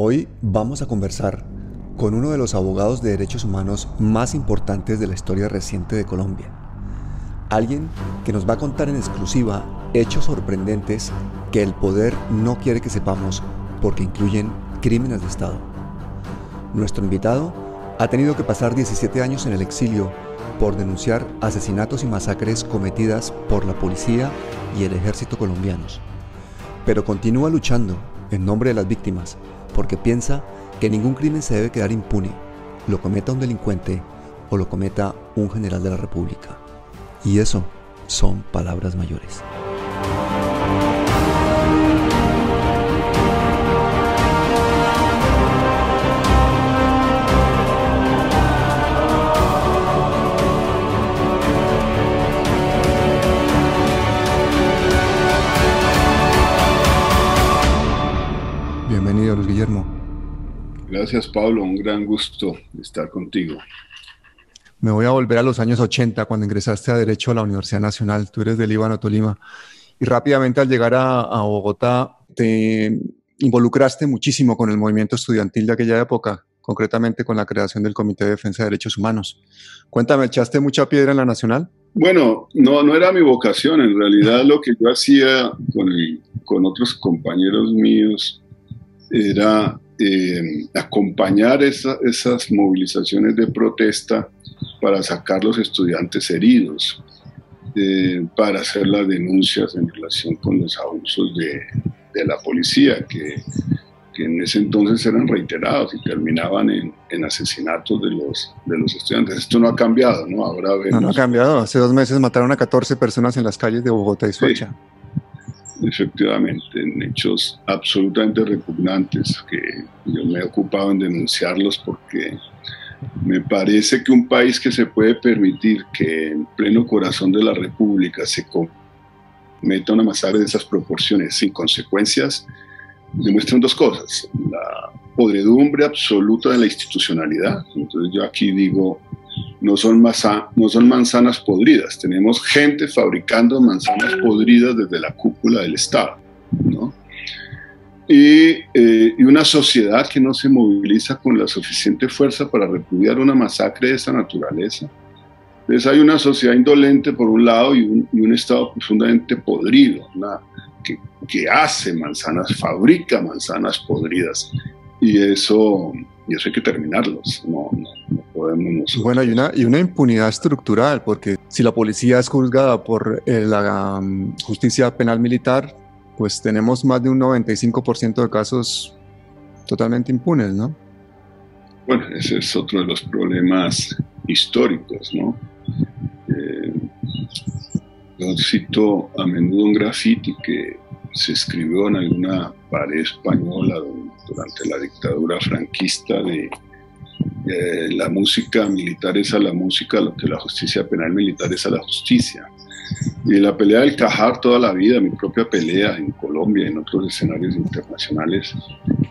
Hoy vamos a conversar con uno de los abogados de derechos humanos más importantes de la historia reciente de Colombia. Alguien que nos va a contar en exclusiva hechos sorprendentes que el poder no quiere que sepamos porque incluyen crímenes de Estado. Nuestro invitado ha tenido que pasar 17 años en el exilio por denunciar asesinatos y masacres cometidas por la policía y el ejército colombianos, pero continúa luchando en nombre de las víctimas porque piensa que ningún crimen se debe quedar impune, lo cometa un delincuente o lo cometa un general de la República. Y eso son palabras mayores. Gracias, Pablo. Un gran gusto estar contigo. Me voy a volver a los años 80, cuando ingresaste a Derecho a la Universidad Nacional. Tú eres de Líbano, Tolima. Y rápidamente al llegar a, a Bogotá, te involucraste muchísimo con el movimiento estudiantil de aquella época, concretamente con la creación del Comité de Defensa de Derechos Humanos. Cuéntame, ¿echaste mucha piedra en la Nacional? Bueno, no, no era mi vocación. En realidad lo que yo hacía con, el, con otros compañeros míos era eh, acompañar esa, esas movilizaciones de protesta para sacar los estudiantes heridos, eh, para hacer las denuncias en relación con los abusos de, de la policía, que, que, en ese entonces eran reiterados y terminaban en, en, asesinatos de los, de los estudiantes. Esto no ha cambiado, ¿no? Ahora vemos... No, no ha cambiado. Hace dos meses mataron a 14 personas en las calles de Bogotá y Soacha. Sí efectivamente, en hechos absolutamente repugnantes que yo me he ocupado en denunciarlos porque me parece que un país que se puede permitir que en pleno corazón de la República se cometa una masacre de esas proporciones sin consecuencias, demuestran dos cosas. La podredumbre absoluta de la institucionalidad. Entonces yo aquí digo, no son, no son manzanas podridas, tenemos gente fabricando manzanas podridas desde la cúpula del Estado. eh, y, una sociedad que no se moviliza con la suficiente fuerza para repudiar una masacre de esa naturaleza. Entonces hay una sociedad indolente por un lado y un, Estado profundamente podrido, que, hace manzanas, fabrica manzanas podridas. Y eso, y eso hay que terminarlos. No, no, no podemos. Bueno, hay una, y una impunidad estructural, porque si la policía es juzgada por eh, la um, justicia penal militar, pues tenemos más de un 95% de casos totalmente impunes, ¿no? Bueno, ese es otro de los problemas históricos, ¿no? Eh, yo cito a menudo un graffiti que se escribió en alguna pared española durante la dictadura franquista de la música militar es a la música, lo que la justicia penal militar es a la justicia. Y la pelea del Cajar toda la vida, mi propia pelea en Colombia y en otros escenarios internacionales,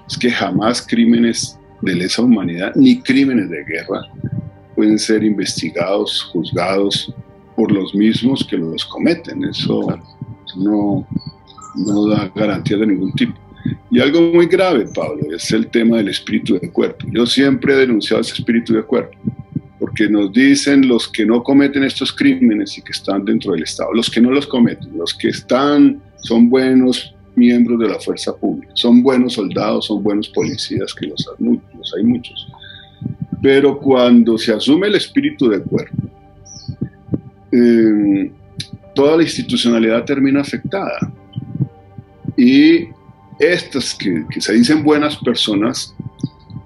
es que jamás crímenes de lesa humanidad ni crímenes de guerra pueden ser investigados, juzgados por los mismos que los cometen. Eso no, no da garantía de ningún tipo. Y algo muy grave, Pablo, es el tema del espíritu de cuerpo. Yo siempre he denunciado ese espíritu de cuerpo, porque nos dicen los que no cometen estos crímenes y que están dentro del Estado, los que no los cometen, los que están, son buenos miembros de la fuerza pública, son buenos soldados, son buenos policías, que los, los hay muchos. Pero cuando se asume el espíritu de cuerpo, eh, toda la institucionalidad termina afectada. Y estas que, que, se dicen buenas personas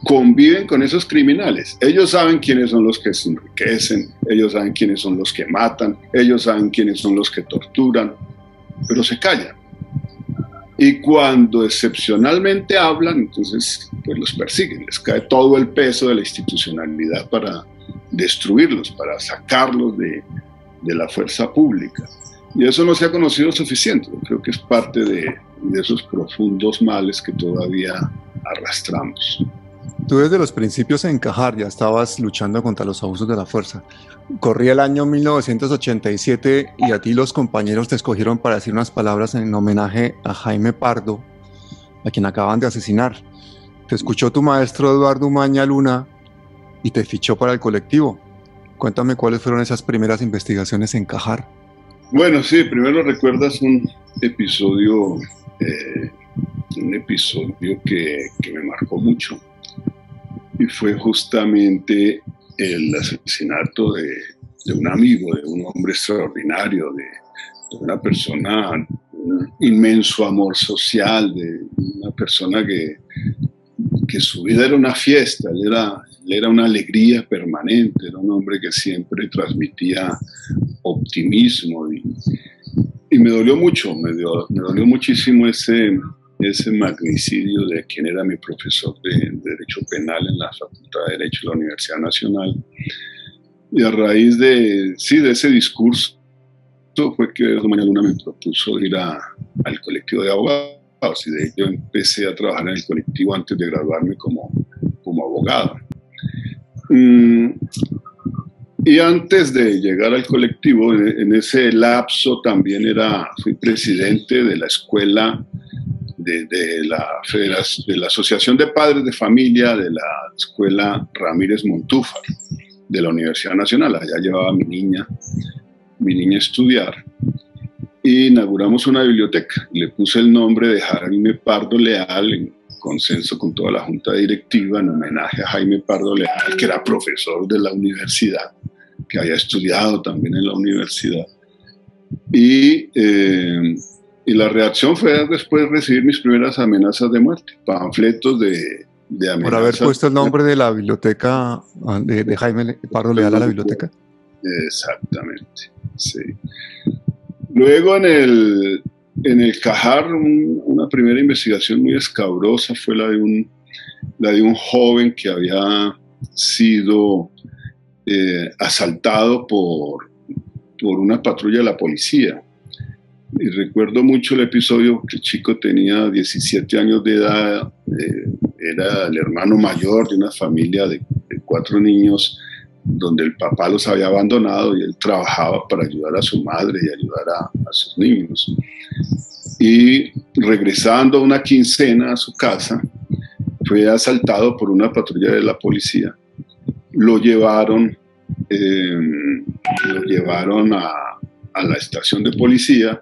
conviven con esos criminales. Ellos saben quiénes son los que se enriquecen, ellos saben quiénes son los que matan, ellos saben quiénes son los que torturan, pero se callan. Y cuando excepcionalmente hablan, entonces pues los persiguen, les cae todo el peso de la institucionalidad para destruirlos, para sacarlos de, de la fuerza pública. Y eso no se ha conocido suficiente. creo que es parte de, de esos profundos males que todavía arrastramos. Tú desde los principios en Cajar ya estabas luchando contra los abusos de la fuerza. Corría el año 1987 y a ti los compañeros te escogieron para decir unas palabras en homenaje a Jaime Pardo, a quien acaban de asesinar. te escuchó tu maestro Eduardo Maña Luna y te fichó para el colectivo. Cuéntame cuáles fueron esas primeras investigaciones en Cajar. Bueno, sí, primero recuerdas un episodio, eh, un episodio que, que, me marcó mucho. Y fue justamente el asesinato de, un amigo, de un hombre extraordinario, de, de una persona, un inmenso amor social, de una persona que, que su vida era una fiesta, él era, era una alegría permanente, era un hombre que siempre transmitía optimismo y, y me dolió mucho, me, me, dolió muchísimo ese, ese magnicidio de quien era mi profesor de, de, Derecho Penal en la Facultad de Derecho de la Universidad Nacional. Y a raíz de, sí, de ese discurso fue que Mañana Luna me propuso ir a, al colectivo de abogados y de yo empecé a trabajar en el colectivo antes de graduarme como, como abogado. Mm, y antes de llegar al colectivo, en ese lapso también era, fui presidente de la escuela de, de, la de la Asociación de Padres de Familia de la Escuela Ramírez Montúfar de la Universidad Nacional. Allá llevaba mi niña, mi niña a estudiar y inauguramos una biblioteca. Le puse el nombre de Jaime Pardo Leal en consenso con toda la junta directiva en homenaje a Jaime Pardo Leal, que era profesor de la universidad, que había estudiado también en la universidad. Y, eh, y la reacción fue después de recibir mis primeras amenazas de muerte, panfletos de, de amenazas. Por haber puesto el nombre de la biblioteca, de, de Jaime Pardo Leal a la biblioteca. Exactamente, sí. Luego en el, en el Cajar, una primera investigación muy escabrosa fue la de un, la de un joven que había sido eh, asaltado por, por una patrulla de la policía. Y recuerdo mucho el episodio que el chico tenía 17 años de edad, eh, era el hermano mayor de una familia de, cuatro niños donde el papá los había abandonado y él trabajaba para ayudar a su madre y ayudar a sus niños. Y regresando una quincena a su casa, fue asaltado por una patrulla de la policía. Lo llevaron, eh, lo llevaron a, a, la estación de policía.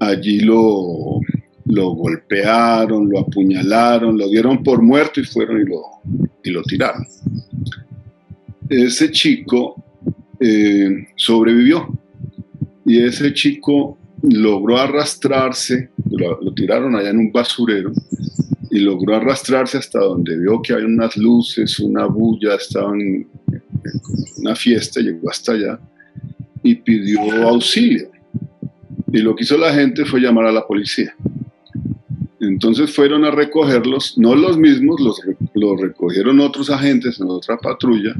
Allí lo, lo golpearon, lo apuñalaron, lo dieron por muerto y fueron y lo, y lo tiraron ese chico eh, sobrevivió y ese chico logró arrastrarse, lo, lo, tiraron allá en un basurero y logró arrastrarse hasta donde vio que había unas luces, una bulla, estaban en una fiesta, llegó hasta allá y pidió auxilio. Y lo que hizo la gente fue llamar a la policía. Entonces fueron a recogerlos, no los mismos, los, los recogieron otros agentes en otra patrulla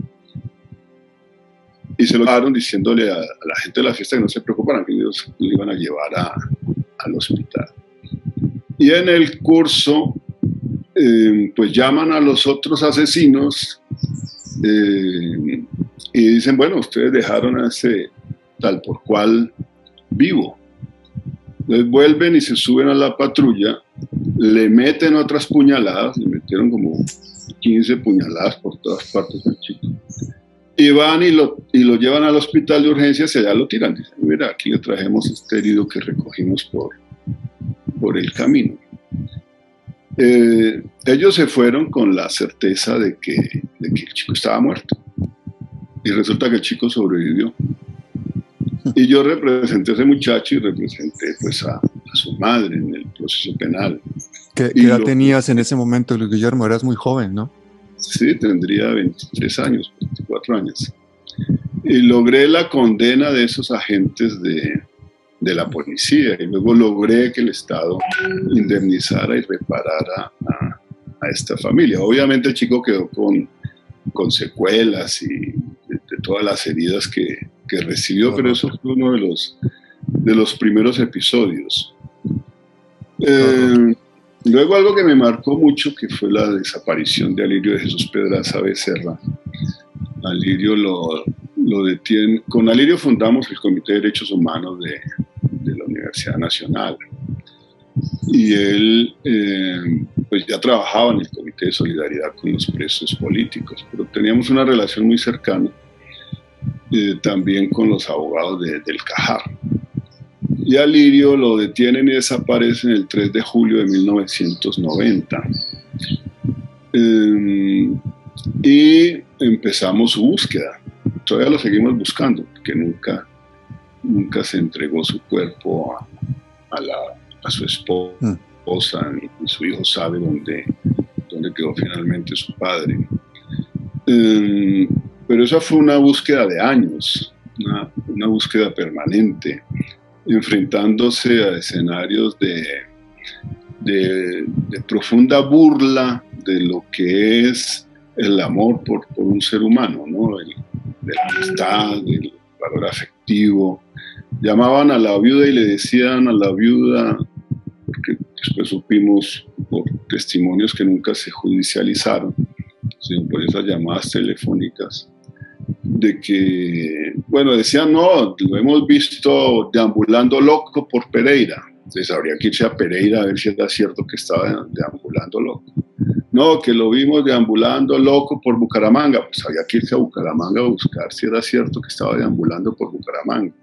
y se lo daron diciéndole a, a, la gente de la fiesta que no se preocuparan, que ellos lo iban a llevar a, al hospital. Y en el curso, eh, pues llaman a los otros asesinos eh, y dicen, bueno, ustedes dejaron a ese tal por cual vivo. Entonces vuelven y se suben a la patrulla, le meten otras puñaladas, le metieron como 15 puñaladas por todas partes del chico y van y lo, y lo llevan al hospital de urgencias y allá lo tiran. Dicen, mira, aquí le trajemos este herido que recogimos por, por el camino. Eh, ellos se fueron con la certeza de que, de que, el chico estaba muerto. Y resulta que el chico sobrevivió. Y yo representé a ese muchacho y representé pues a, a su madre en el proceso penal. ¿Qué, qué edad lo, tenías en ese momento, Luis Guillermo? Eras muy joven, ¿no? Sí, tendría 23 años, 24 años. Y logré la condena de esos agentes de, de la policía y luego logré que el Estado indemnizara y reparara a, esta familia. Obviamente el chico quedó con, con secuelas y de, de, todas las heridas que, que recibió, pero eso fue uno de los, de los primeros episodios. Eh, Luego algo que me marcó mucho, que fue la desaparición de Alirio de Jesús Pedraza Becerra. Alirio lo, con Alirio fundamos el Comité de Derechos Humanos de, la Universidad Nacional. Y él eh, pues ya trabajaba en el Comité de solidaridad con los presos políticos, pero teníamos una relación muy cercana eh, también con los abogados del Cajar. Y a Lirio lo detienen y desaparecen el 3 de julio de 1990. Em, y empezamos su búsqueda. Todavía lo seguimos buscando, porque nunca, nunca se entregó su cuerpo a, a, su esposa, ni, su hijo sabe dónde, dónde quedó finalmente su padre. Em, pero esa fue una búsqueda de años, una, una búsqueda permanente enfrentándose a escenarios de, de, profunda burla de lo que es el amor por, por un ser humano, ¿no? El, de la amistad, el valor afectivo. Llamaban a la viuda y le decían a la viuda, porque después supimos por testimonios que nunca se judicializaron, sino por esas llamadas telefónicas, de que, bueno, decían, no, lo hemos visto deambulando loco por Pereira. Entonces habría que irse a Pereira a ver si era cierto que estaba deambulando loco. No, que lo vimos deambulando loco por Bucaramanga. Pues había que irse a Bucaramanga a buscar si era cierto que estaba deambulando por Bucaramanga.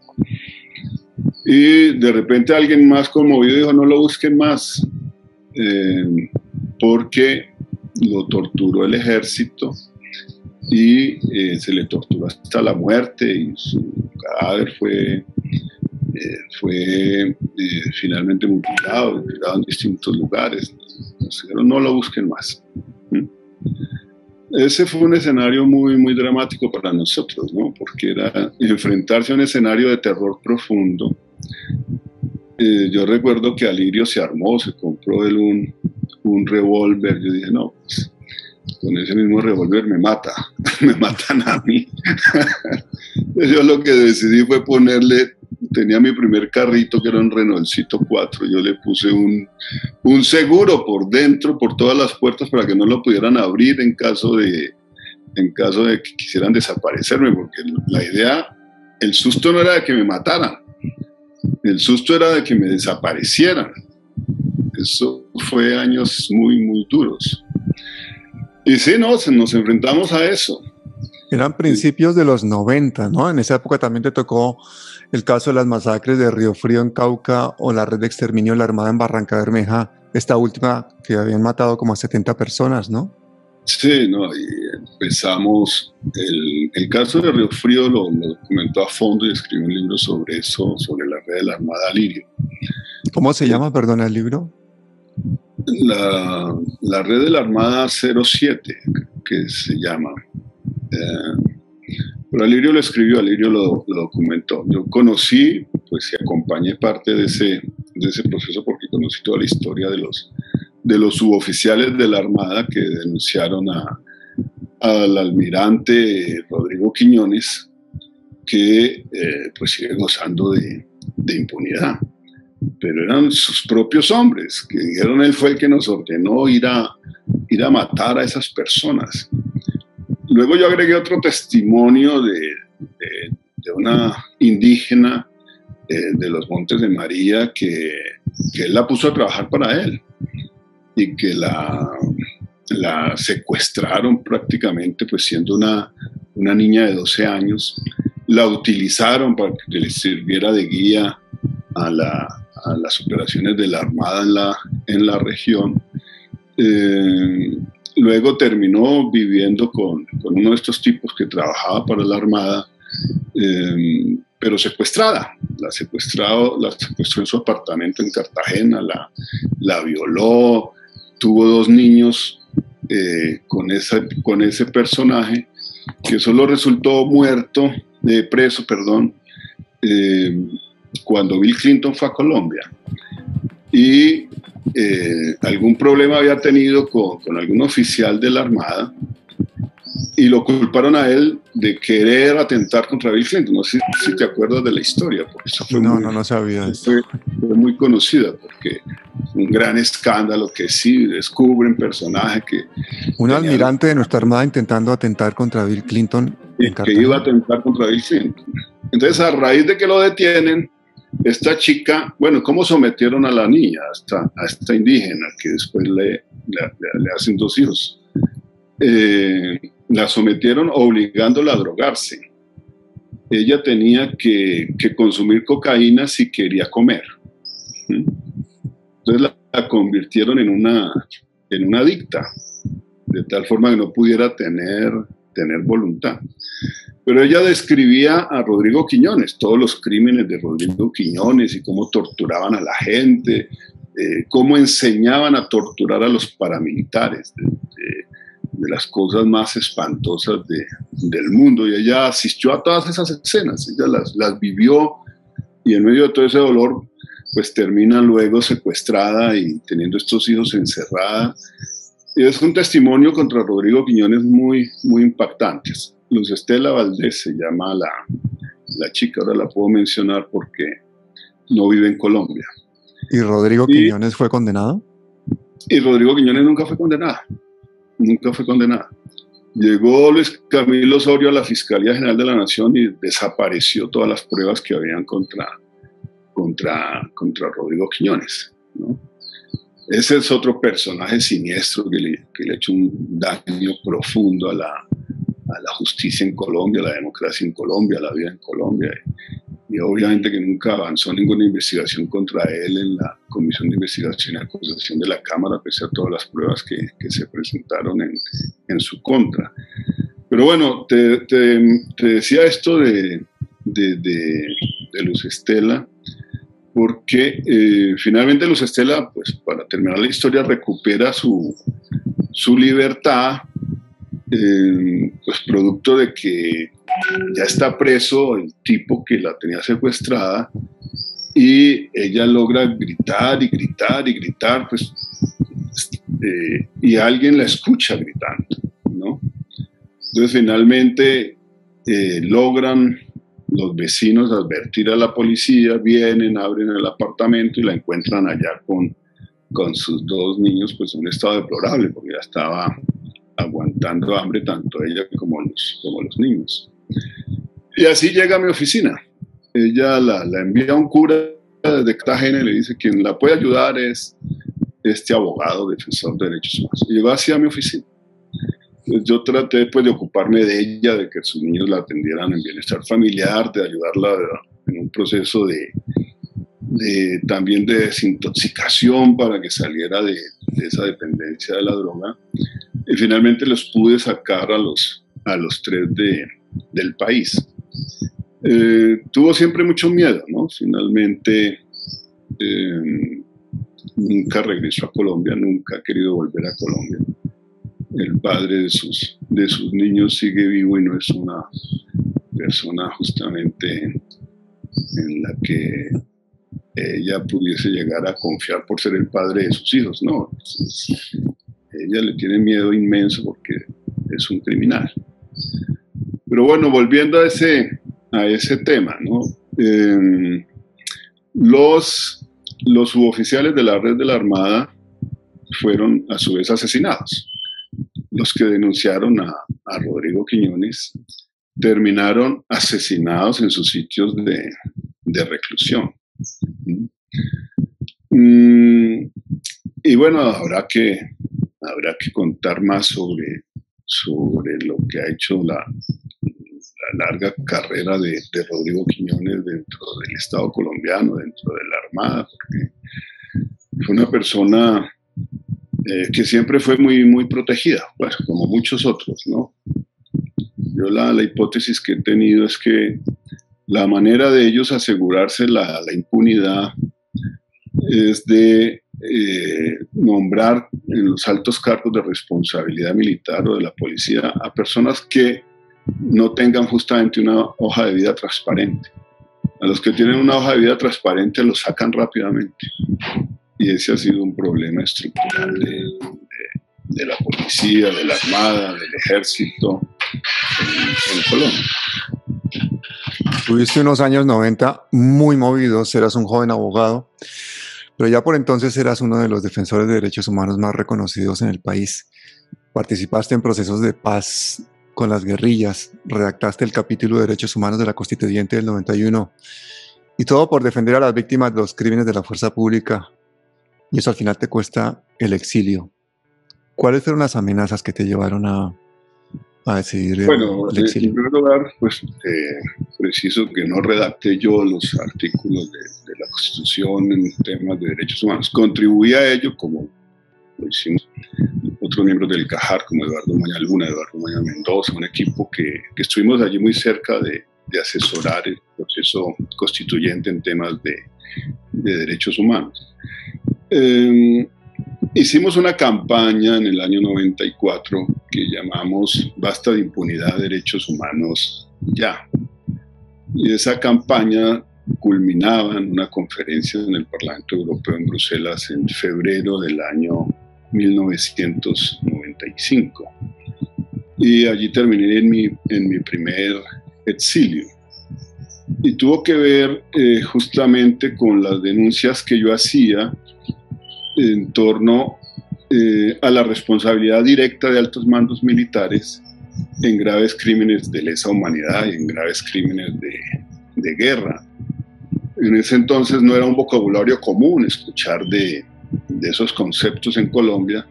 Y de repente alguien más conmovido dijo, no lo busquen más, eh, porque lo torturó el ejército y eh, se le torturó hasta la muerte y su cadáver fue, eh, fue finalmente mutilado, mutilado en distintos lugares. No lo busquen más. Ese fue un escenario muy, muy dramático para nosotros, ¿no? porque era enfrentarse a un escenario de terror profundo. yo recuerdo que Alirio se armó, se compró él un, un revólver. Yo dije, no, pues con ese mismo revólver me mata, me matan a mí. yo lo que decidí fue ponerle, tenía mi primer carrito que era un Renaultcito 4, yo le puse un, un seguro por dentro, por todas las puertas para que no lo pudieran abrir en caso de, en caso de que quisieran desaparecerme, porque la idea, el susto no era de que me mataran, el susto era de que me desaparecieran. Eso fue años muy, muy duros. Y sí, no, nos enfrentamos a eso. Eran principios de los 90, ¿no? En esa época también te tocó el caso de las masacres de Río Frío en Cauca o la red de exterminio de la Armada en Barranca Bermeja, esta última que habían matado como a 70 personas, ¿no? Sí, no, empezamos, el, el caso de Río Frío lo, lo, documentó a fondo y escribió un libro sobre eso, sobre la red de la Armada Lirio. ¿Cómo se llama, perdón, el libro? la, la, red de la Armada 07, que se llama. Eh, Alirio lo escribió, Alirio lo, lo, documentó. Yo conocí, pues y acompañé parte de ese, de ese proceso porque conocí toda la historia de los, de los suboficiales de la Armada que denunciaron a, al almirante Rodrigo Quiñones, que eh, pues sigue gozando de, de impunidad pero eran sus propios hombres, que dijeron él fue el que nos ordenó ir a, ir a matar a esas personas. Luego yo agregué otro testimonio de, una indígena eh, de los Montes de María que, él la puso a trabajar para él y que la, secuestraron prácticamente, pues siendo una, una niña de 12 años, la utilizaron para que le sirviera de guía a las operaciones de la Armada en la, en la región. Eh, luego terminó viviendo con, con, uno de estos tipos que trabajaba para la Armada, eh, pero secuestrada. La, secuestrado, la secuestró en su apartamento en Cartagena, la, la violó, tuvo dos niños eh, con, esa, con ese personaje que solo resultó muerto, preso, perdón, cuando Bill Clinton fue a Colombia y eh, algún problema había tenido con, con, algún oficial de la Armada y lo culparon a él de querer atentar contra Bill Clinton. No sé si te acuerdas de la historia, porque eso fue no, muy, no, no sabía fue, fue, muy conocida, porque un gran escándalo que sí descubren personaje que... Un almirante de nuestra Armada intentando atentar contra Bill Clinton. En que iba a atentar contra Bill Clinton. Entonces, a raíz de que lo detienen, esta chica, bueno, ¿cómo sometieron a la niña, a esta, a esta indígena, que después le, le, hacen dos hijos. Eh, la sometieron obligándola a drogarse. Ella tenía que, consumir cocaína si quería comer. Entonces la, la, convirtieron en una, en una adicta, de tal forma que no pudiera tener, tener voluntad. Pero ella describía a Rodrigo Quiñones, todos los crímenes de Rodrigo Quiñones y cómo torturaban a la gente, eh, cómo enseñaban a torturar a los paramilitares, de, las cosas más espantosas del mundo. Y ella asistió a todas esas escenas, ella las, vivió y en medio de todo ese dolor, pues termina luego secuestrada y teniendo estos hijos encerrada. Es un testimonio contra Rodrigo Quiñones muy, muy impactante. Luz Estela Valdés se llama la, la chica, ahora la puedo mencionar porque no vive en Colombia. ¿Y Rodrigo Quiñones fue condenado? Y Rodrigo Quiñones nunca fue condenado, nunca fue condenado. Llegó Luis Camilo Osorio a la Fiscalía General de la Nación y desapareció todas las pruebas que habían contra, contra, contra Rodrigo Quiñones. Ese es otro personaje siniestro que le, que le ha hecho un daño profundo a la, la justicia en Colombia, la democracia en Colombia, la vida en Colombia. Y, obviamente que nunca avanzó ninguna investigación contra él en la Comisión de Investigación y Acusación de la Cámara, pese a todas las pruebas que, que se presentaron en, en, su contra. Pero bueno, te, te, decía esto de, de, de, Luz Estela, porque eh, finalmente Luz Estela, pues para terminar la historia, recupera su, su libertad pues producto de que ya está preso el tipo que la tenía secuestrada y ella logra gritar y gritar y gritar, pues, eh, y alguien la escucha gritando, ¿no? Entonces finalmente eh, logran los vecinos advertir a la policía, vienen, abren el apartamento y la encuentran allá con, con sus dos niños, pues en un estado deplorable, porque ya estaba aguantando hambre tanto ella como los, como los niños. Y así llega a mi oficina. Ella la, la envía a un cura de Cartagena y le dice, quien la puede ayudar es este abogado defensor de derechos humanos. Y llegó así a mi oficina. yo traté después de ocuparme de ella, de que sus niños la atendieran en bienestar familiar, de ayudarla en un proceso de, de también de desintoxicación para que saliera de, de, esa dependencia de la droga y finalmente los pude sacar a los, a los tres de, del país. Eh, tuvo siempre mucho miedo, ¿no? Finalmente eh, nunca regresó a Colombia, nunca ha querido volver a Colombia. El padre de sus, de sus niños sigue vivo y no es una persona justamente en la que ella pudiese llegar a confiar por ser el padre de sus hijos, ¿no? Ella le tiene miedo inmenso porque es un criminal. Pero bueno, volviendo a ese, a ese tema, ¿no? Em, los, los suboficiales de la red de la Armada fueron a su vez asesinados. Los que denunciaron a, a Rodrigo Quiñones terminaron asesinados en sus sitios de, de reclusión. Mm, y bueno, habrá que habrá que contar más sobre, sobre lo que ha hecho la, la larga carrera de, de, Rodrigo Quiñones dentro del Estado colombiano, dentro de la Armada, porque fue una persona eh, que siempre fue muy, muy protegida, como muchos otros, ¿no? Yo la, la, hipótesis que he tenido es que la manera de ellos asegurarse la, la impunidad es de eh, nombrar en los altos cargos de responsabilidad militar o de la policía a personas que no tengan justamente una hoja de vida transparente. A los que tienen una hoja de vida transparente los sacan rápidamente. Y ese ha sido un problema estructural de, de, la policía, de la armada, del ejército en, en Colombia. Tuviste unos años 90 muy movidos, eras un joven abogado pero ya por entonces eras uno de los defensores de derechos humanos más reconocidos en el país. Participaste en procesos de paz con las guerrillas, redactaste el capítulo de derechos humanos de la Constituyente del 91 y todo por defender a las víctimas de los crímenes de la fuerza pública. Y eso al final te cuesta el exilio. ¿Cuáles fueron las amenazas que te llevaron a, a decidir bueno, el exilio? en primer lugar, pues eh, preciso que no redacté yo los artículos de, de, la Constitución en temas de derechos humanos. Contribuí a ello como lo hicimos otros miembros del CAJAR, como Eduardo Maña Luna, Eduardo Maña Mendoza, un equipo que, que estuvimos allí muy cerca de, de, asesorar el proceso constituyente en temas de, de derechos humanos. Eh, hicimos una campaña en el año 94 que llamamos Basta de impunidad, derechos humanos ya. Y esa campaña culminaba en una conferencia en el Parlamento Europeo en Bruselas en febrero del año 1995. Y allí terminé en mi, en mi primer exilio. Y tuvo que ver eh, justamente con las denuncias que yo hacía en torno eh, a la responsabilidad directa de altos mandos militares en graves crímenes de lesa humanidad y en graves crímenes de, de guerra. En ese entonces no era un vocabulario común escuchar de, esos conceptos en Colombia,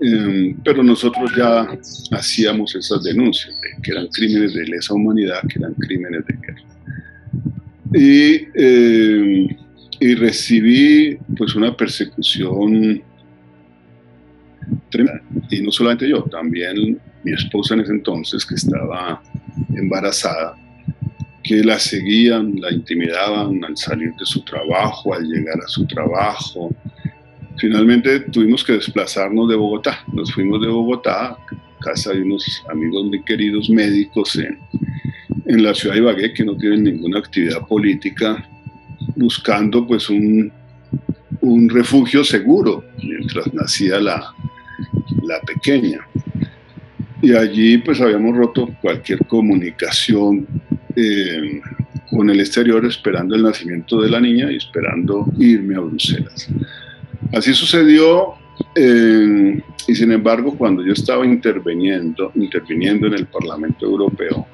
eh, pero nosotros ya hacíamos esas denuncias, de que eran crímenes de lesa humanidad, que eran crímenes de guerra. Y, eh, y recibí pues una persecución tremenda. Y no solamente yo, también mi esposa en ese entonces, que estaba embarazada, que la seguían, la intimidaban al salir de su trabajo, al llegar a su trabajo, Finalmente tuvimos que desplazarnos de Bogotá. Nos fuimos de Bogotá, casa de unos amigos muy queridos médicos en, en la ciudad de Ibagué que no tienen ninguna actividad política, buscando pues un, un refugio seguro mientras nacía la, la pequeña. Y allí pues habíamos roto cualquier comunicación eh, con el exterior esperando el nacimiento de la niña y esperando irme a Bruselas. Así sucedió eh, y sin embargo cuando yo estaba interviniendo, interviniendo en el Parlamento Europeo,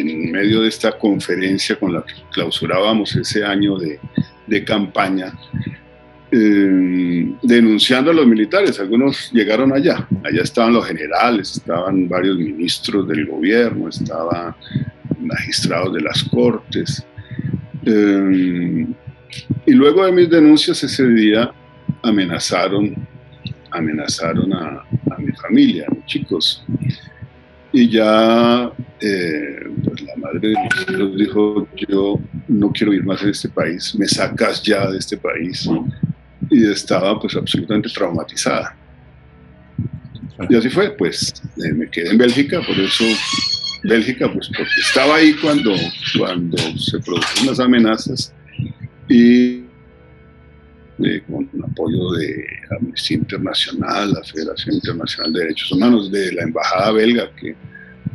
en medio de esta conferencia con la que clausurábamos ese año de, campaña, eh, denunciando a los militares. Algunos llegaron allá. Allá estaban los generales, estaban varios ministros del gobierno, estaban magistrados de las cortes. Eh, y luego de mis denuncias ese día amenazaron, amenazaron a, mi familia, a mis chicos. Y ya eh, pues la madre hijos dijo, yo no quiero ir más a este país, me sacas ya de este país. Y estaba pues absolutamente traumatizada. Y así fue, pues eh, me quedé en Bélgica, por eso Bélgica, pues porque estaba ahí cuando, cuando se produjeron las amenazas y con apoyo de Amnistía Internacional, la Federación Internacional de Derechos Humanos, de la Embajada belga, que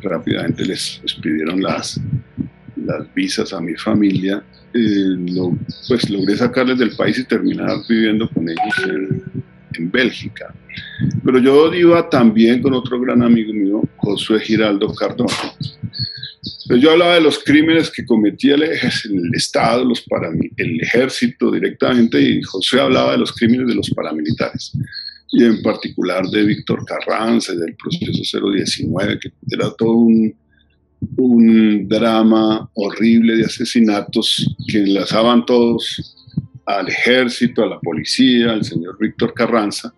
rápidamente les, pidieron las, las visas a mi familia, eh, pues logré sacarles del país y terminar viviendo con ellos en, en Bélgica. Pero yo iba también con otro gran amigo mío, Josué Giraldo Cardona yo hablaba de los crímenes que cometía el, el Estado, los el ejército directamente, y José hablaba de los crímenes de los paramilitares, y en particular de Víctor Carranza del proceso 019, que era todo un, un drama horrible de asesinatos que enlazaban todos al ejército, a la policía, al señor Víctor Carranza,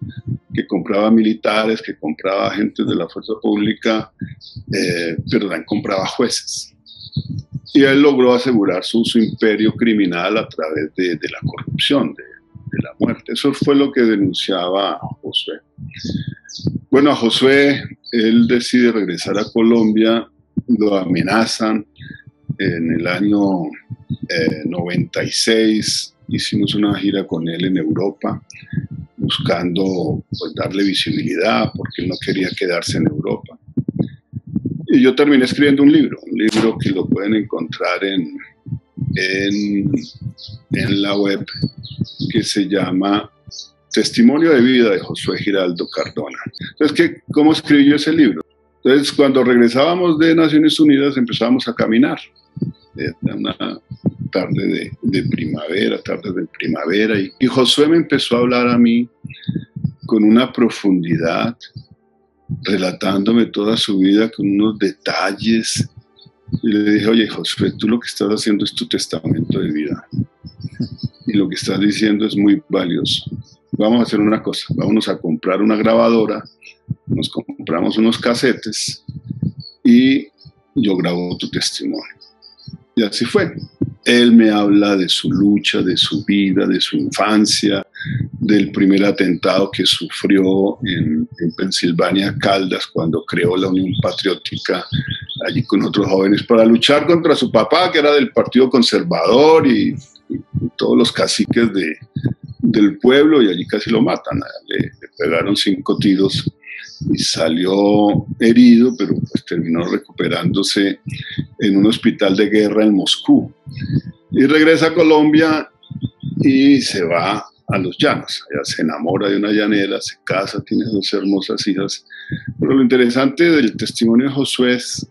que compraba militares, que compraba agentes de la fuerza pública, eh, pero también compraba jueces. Y él logró asegurar su, imperio criminal a través de, la corrupción, de, de, la muerte. Eso fue lo que denunciaba Josué. Bueno, a Josué, él decide regresar a Colombia, lo amenazan en el año 96 eh, hicimos una gira con él en Europa, buscando pues, darle visibilidad, porque él no quería quedarse en Europa. Y yo terminé escribiendo un libro, un libro que lo pueden encontrar en, en, en la web, que se llama Testimonio de vida de Josué Giraldo Cardona. Entonces, ¿qué, ¿cómo escribí yo ese libro? Entonces, cuando regresábamos de Naciones Unidas, empezábamos a caminar. Era una tarde de, primavera, tarde de primavera, y, Josué me empezó a hablar a mí con una profundidad, relatándome toda su vida con unos detalles. Y le dije, oye, Josué, tú lo que estás haciendo es tu testamento de vida. Y lo que estás diciendo es muy valioso. Vamos a hacer una cosa, vamos a comprar una grabadora, nos compramos unos casetes y yo grabo tu testimonio. Y así fue. Él me habla de su lucha, de su vida, de su infancia, del primer atentado que sufrió en, Pensilvania, Caldas, cuando creó la Unión Patriótica allí con otros jóvenes para luchar contra su papá, que era del Partido Conservador y, todos los caciques de, del pueblo, y allí casi lo matan. Le, pegaron cinco tiros y salió herido, pero pues terminó recuperándose en un hospital de guerra en Moscú. Y regresa a Colombia y se va a los llanos. Ella se enamora de una llanera, se casa, tiene dos hermosas hijas. Pero lo interesante del testimonio de Josué es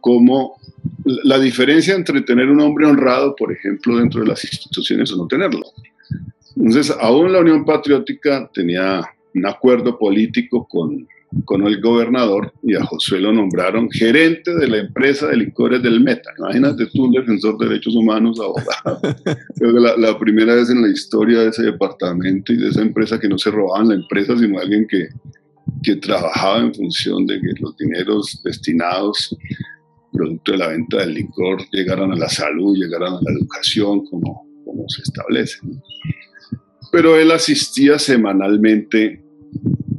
cómo la diferencia entre tener un hombre honrado, por ejemplo, dentro de las instituciones o no tenerlo. Entonces, aún la Unión Patriótica tenía un acuerdo político con con el gobernador y a Josué lo nombraron gerente de la empresa de licores del Meta. Imagínate tú, un defensor de derechos humanos, abogado. Creo que la, primera vez en la historia de ese departamento y de esa empresa que no se robaban la empresa, sino alguien que, que trabajaba en función de que los dineros destinados, producto de la venta del licor, llegaran a la salud, llegaran a la educación, como, como se establece. Pero él asistía semanalmente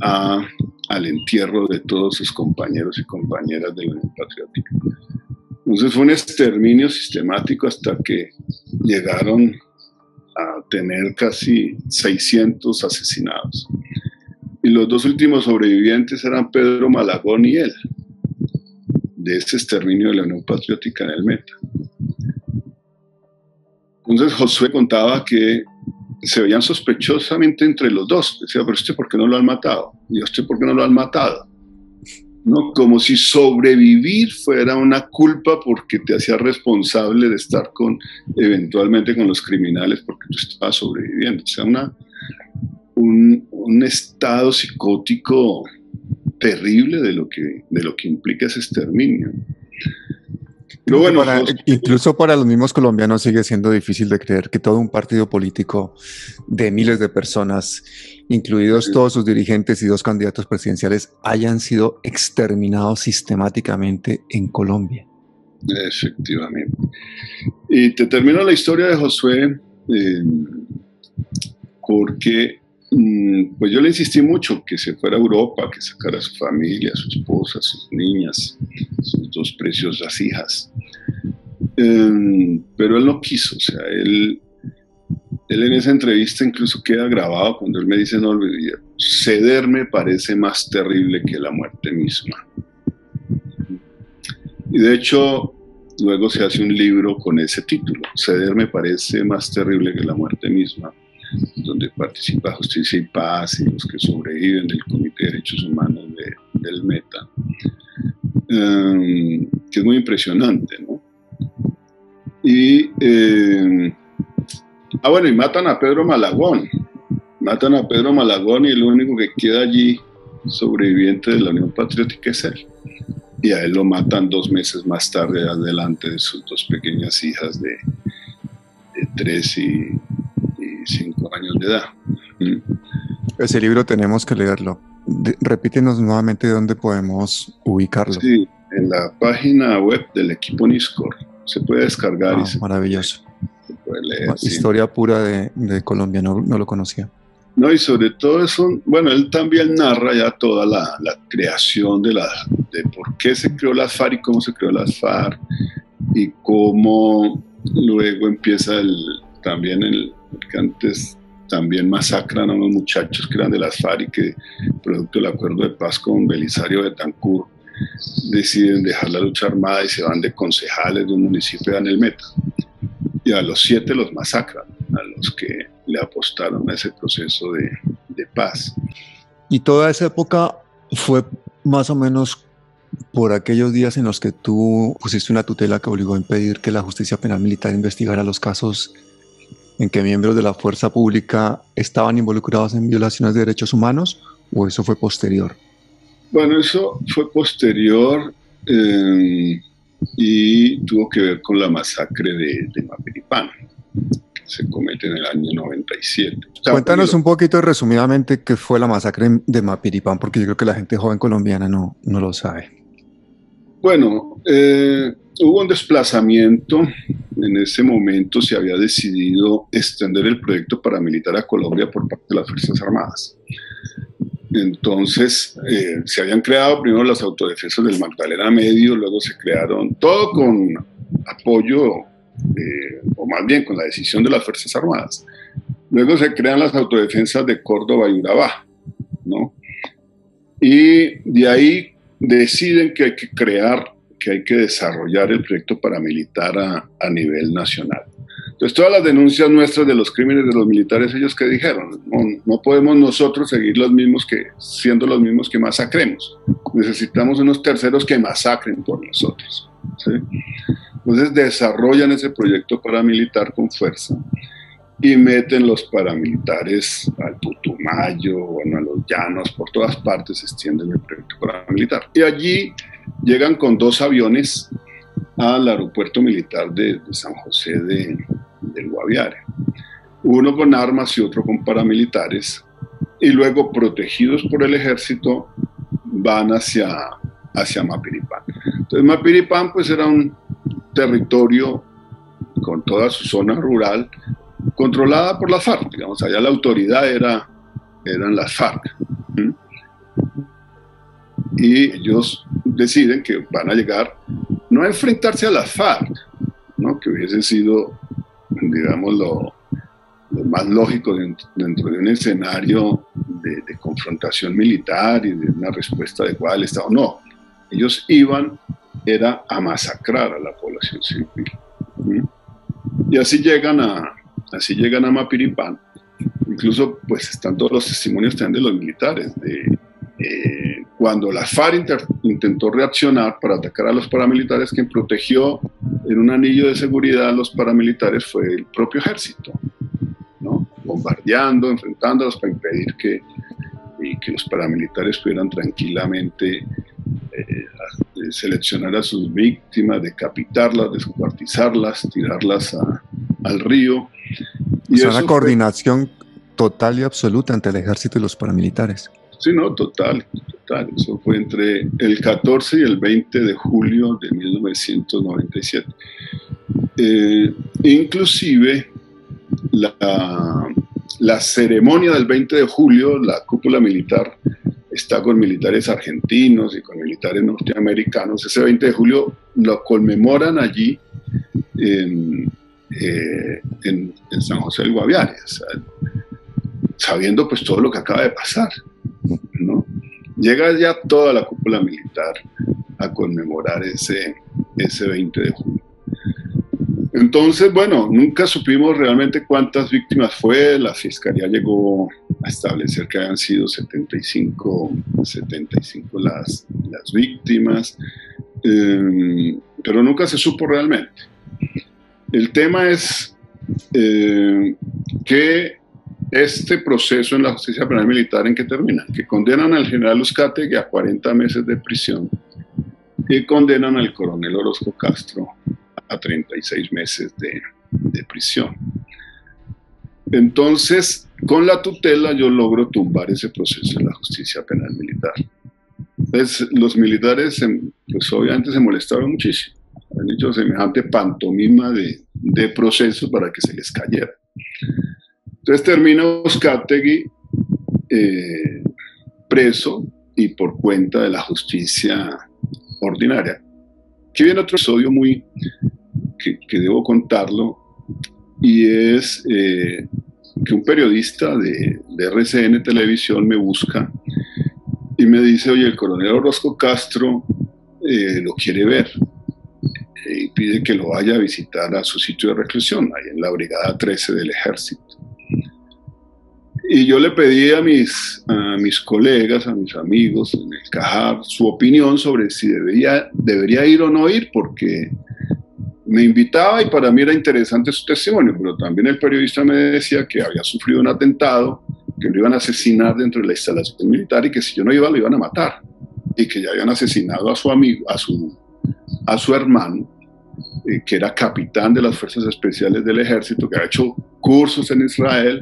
a al entierro de todos sus compañeros y compañeras de la Unión Patriótica. Entonces fue un exterminio sistemático hasta que llegaron a tener casi 600 asesinados. Y los dos últimos sobrevivientes eran Pedro Malagón y él, de ese exterminio de la Unión Patriótica en el Meta. Entonces Josué contaba que se veían sospechosamente entre los dos. Decía, pero usted, ¿por qué no lo han matado? ¿Y usted, por qué no lo han matado? ¿No? Como si sobrevivir fuera una culpa porque te hacía responsable de estar con, eventualmente con los criminales porque tú estabas sobreviviendo. O sea, una, un, un estado psicótico terrible de lo que, de lo que implica ese exterminio bueno, incluso para los mismos colombianos sigue siendo difícil de creer que todo un partido político de miles de personas, incluidos todos sus dirigentes y dos candidatos presidenciales, hayan sido exterminados sistemáticamente en Colombia. Efectivamente. Y te termino la historia de Josué eh, porque pues yo le insistí mucho que se fuera a Europa, que sacara a su familia, a su esposa, a sus niñas, sus dos preciosas hijas. Em, pero él no quiso, o sea, él, él en esa entrevista incluso queda grabado cuando él me dice, no, ceder me parece más terrible que la muerte misma. Y de hecho, luego se hace un libro con ese título, Ceder me parece más terrible que la muerte misma, donde participa Justicia y Paz y los que sobreviven del Comité de Derechos Humanos del META, em, que es muy impresionante, ¿no? Y, eh, ah, bueno, y matan a Pedro Malagón. Matan a Pedro Malagón y el único que queda allí sobreviviente de la Unión Patriótica es él. Y a él lo matan dos meses más tarde, adelante de sus dos pequeñas hijas de, de tres y, cinco de. Mm. Ese libro tenemos que leerlo. repítenos nuevamente dónde podemos ubicarlo. Sí, en la página web del equipo NISCOR se puede descargar. y ah, maravilloso. Historia pura de, de Colombia, no, no, lo conocía. No, y sobre todo eso, bueno, él también narra ya toda la, la, creación de, la, de por qué se creó las FARC y cómo se creó las FARC y cómo luego empieza el, también el, que antes también masacran a unos muchachos que eran de las FARC y que, producto del acuerdo de paz con Belisario de Tancur, deciden dejar la lucha armada y se van de concejales de un municipio de Anelmeta. Y a los siete los masacran, a los que le apostaron a ese proceso de, de paz. Y toda esa época fue más o menos por aquellos días en los que tú pusiste una tutela que obligó a impedir que la justicia penal militar investigara los casos en que miembros de la fuerza pública estaban involucrados en violaciones de derechos humanos o eso fue posterior? Bueno, eso fue posterior eh, y tuvo que ver con la masacre de, de Mapiripán, que se comete en el año 97. Cuéntanos un poquito resumidamente qué fue la masacre de Mapiripán, porque yo creo que la gente joven colombiana no, no lo sabe. Bueno, eh, hubo un desplazamiento. En ese momento se había decidido extender el proyecto paramilitar a Colombia por parte de las Fuerzas Armadas. Entonces, eh, se habían creado primero las autodefensas del Magdalena Medio, luego se crearon todo con apoyo, eh, o más bien con la decisión de las Fuerzas Armadas. Luego se crean las autodefensas de Córdoba y Urabá, ¿no? Y de ahí deciden que hay que crear, que hay que desarrollar el proyecto paramilitar a, a nivel nacional. Entonces, todas las denuncias nuestras de los crímenes de los militares, ellos que dijeron, no, podemos nosotros seguir los mismos que, siendo los mismos que masacremos. Necesitamos unos terceros que masacren por nosotros. Entonces, desarrollan ese proyecto paramilitar con fuerza y meten los paramilitares al Putumayo, bueno, a los llanos, por todas partes extienden el proyecto paramilitar. Y allí llegan con dos aviones al aeropuerto militar de San José de, del Guaviare. Uno con armas y otro con paramilitares. Y luego, protegidos por el ejército, van hacia, hacia Mapiripán. Entonces, Mapiripán pues era un territorio con toda su zona rural controlada por las FARC. Digamos, allá la autoridad era, eran las FARC. Y ellos deciden que van a llegar, no a enfrentarse a las FARC, ¿no? que hubiese sido digamos, lo, más lógico dentro, de un escenario de, confrontación militar y de una respuesta adecuada al Estado. No, ellos iban, era a masacrar a la población civil. Y así llegan a, así llegan a Mapiripán. Incluso, pues, están todos los testimonios también de los militares, de eh, cuando la FARC intentó reaccionar para atacar a los paramilitares, quien protegió en un anillo de seguridad a los paramilitares fue el propio ejército, bombardeando, enfrentándolos para impedir que, que los paramilitares pudieran tranquilamente eh, seleccionar a sus víctimas, decapitarlas, descuartizarlas, tirarlas al río. Y es una coordinación total y absoluta entre el ejército y los paramilitares. Sí, no, total, total. Eso fue entre el 14 y el 20 de julio de 1997. Eh, inclusive, la, la ceremonia del 20 de julio, la cúpula militar, está con militares argentinos y con militares norteamericanos. Ese 20 de julio lo conmemoran allí en, eh, en, San José del Guaviare, sabiendo pues todo lo que acaba de pasar. Llega ya toda la cúpula militar a conmemorar ese, ese 20 de julio. Entonces, bueno, nunca supimos realmente cuántas víctimas fue. La fiscalía llegó a establecer que habían sido 75, 75 las, las víctimas, eh, pero nunca se supo realmente. El tema es eh, que este proceso en la justicia penal militar en que termina, que condenan al general Uzcategui a 40 meses de prisión y condenan al coronel Orozco Castro a 36 meses de, prisión. Entonces, con la tutela yo logro tumbar ese proceso en la justicia penal militar. Los militares, pues obviamente se molestaron muchísimo. Han hecho semejante pantomima de, de proceso para que se les cayera. Entonces termina Uzcategui eh, preso y por cuenta de la justicia ordinaria. Aquí viene otro episodio muy que, debo contarlo y es eh, que un periodista de, RCN Televisión me busca y me dice, oye, el coronel Orozco Castro eh, lo quiere ver y pide que lo vaya a visitar a su sitio de reclusión, ahí en la Brigada 13 del Ejército. Y yo le pedí a mis, a mis colegas, a mis amigos en el Cajar, su opinión sobre si debería, debería ir o no ir, porque me invitaba y para mí era interesante su testimonio, pero también el periodista me decía que había sufrido un atentado, que lo iban a asesinar dentro de la instalación militar y que si yo no iba lo iban a matar y que ya habían asesinado a su amigo, a su, a su hermano, eh, que era capitán de las fuerzas especiales del ejército, que había hecho cursos en Israel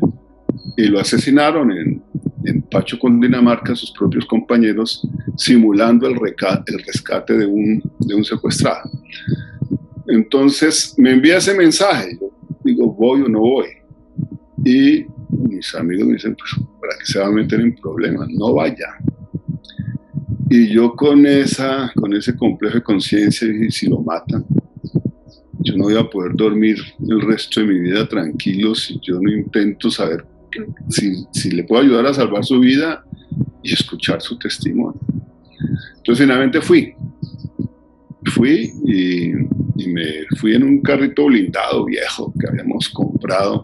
y lo asesinaron en, en Pacho, Dinamarca sus propios compañeros, simulando el, el rescate de un, de un secuestrado. Entonces me envía ese mensaje, yo digo, voy o no voy. Y mis amigos me dicen, pues, ¿para qué se va a meter en problemas? No vaya. Y yo con, esa, con ese complejo de conciencia dije, si lo matan, yo no voy a poder dormir el resto de mi vida tranquilo si yo no intento saber si, si le puedo ayudar a salvar su vida y escuchar su testimonio. Entonces finalmente fui. Fui y y me fui en un carrito blindado viejo que habíamos comprado.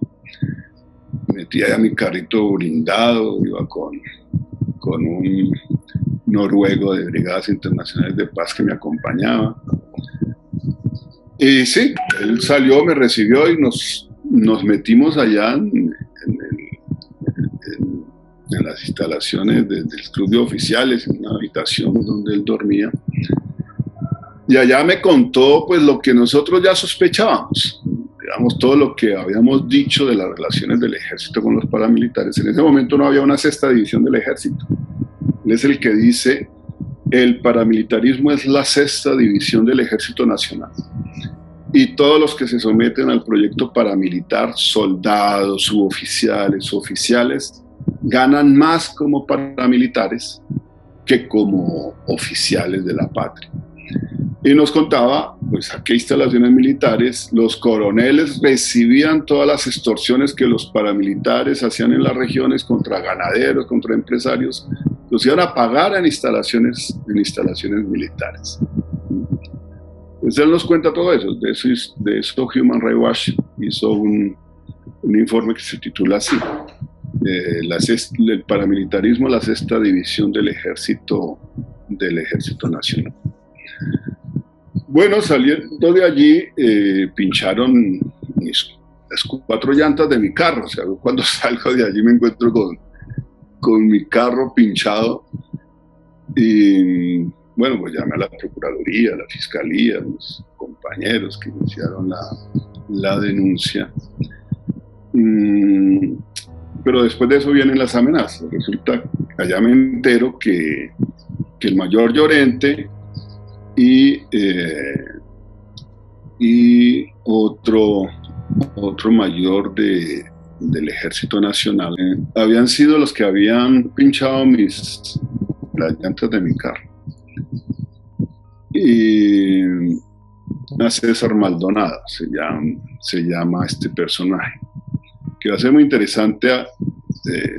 Metí a mi carrito blindado, iba con, con un noruego de Brigadas Internacionales de Paz que me acompañaba. Y sí, él salió, me recibió y nos, nos metimos allá en, en las instalaciones del club de oficiales, en una habitación donde él dormía y allá me contó pues lo que nosotros ya sospechábamos, digamos, todo lo que habíamos dicho de las relaciones del ejército con los paramilitares. En ese momento no había una sexta división del ejército. Él es el que dice, el paramilitarismo es la sexta división del ejército nacional. Y todos los que se someten al proyecto paramilitar, soldados, suboficiales, oficiales, ganan más como paramilitares que como oficiales de la patria y nos contaba pues a qué instalaciones militares los coroneles recibían todas las extorsiones que los paramilitares hacían en las regiones contra ganaderos, contra empresarios, los iban a pagar en instalaciones, en instalaciones militares. Pues él nos cuenta todo eso, de eso, de eso Human Rights Watch hizo un, un informe que se titula así, eh, la el paramilitarismo, la sexta división del ejército, del ejército nacional. Bueno, saliendo de allí, eh, pincharon mis, las cuatro llantas de mi carro. O sea, cuando salgo de allí me encuentro con, con mi carro pinchado. Y bueno, pues llamé a la Procuraduría, a la Fiscalía, a mis compañeros que iniciaron la, la denuncia. Mm, pero después de eso vienen las amenazas. Resulta, allá me entero que, que el mayor Llorente y, eh, y otro, otro mayor de, del Ejército Nacional. Eh, habían sido los que habían pinchado mis, las llantas de mi carro. Y César Maldonado se llama, se llama este personaje, que va a ser muy interesante eh,